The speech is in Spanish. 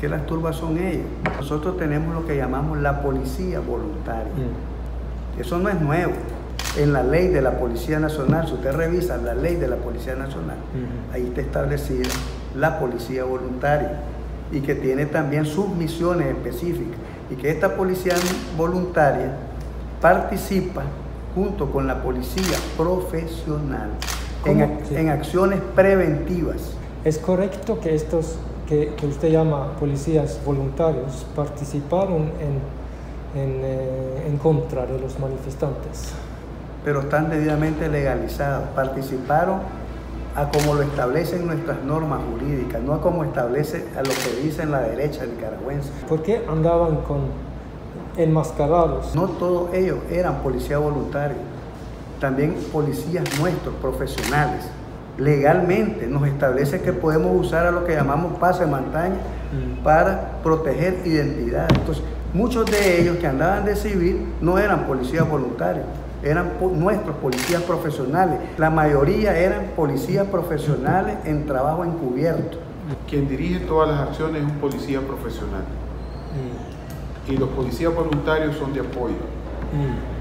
que las turbas son ellos. Nosotros tenemos lo que llamamos la policía voluntaria. Mm. Eso no es nuevo. En la ley de la Policía Nacional, si usted revisa la ley de la Policía Nacional, ahí está establecida la policía voluntaria y que tiene también sus misiones específicas y que esta policía voluntaria participa junto con la policía profesional en, en acciones preventivas. ¿Es correcto que estos que, que usted llama policías voluntarios participaron en, en, eh, en contra de los manifestantes? pero están debidamente legalizados. Participaron a como lo establecen nuestras normas jurídicas, no a como establece a lo que dice la derecha nicaragüense. ¿Por qué andaban con enmascarados? No todos ellos eran policías voluntarios, también policías nuestros, profesionales. Legalmente nos establece que podemos usar a lo que llamamos pase montaña Mm. para proteger identidades. Entonces, muchos de ellos que andaban de civil no eran policías voluntarios, eran po- nuestros policías profesionales. La mayoría eran policías profesionales en trabajo encubierto. Quien dirige todas las acciones es un policía profesional Mm. y los policías voluntarios son de apoyo. Mm.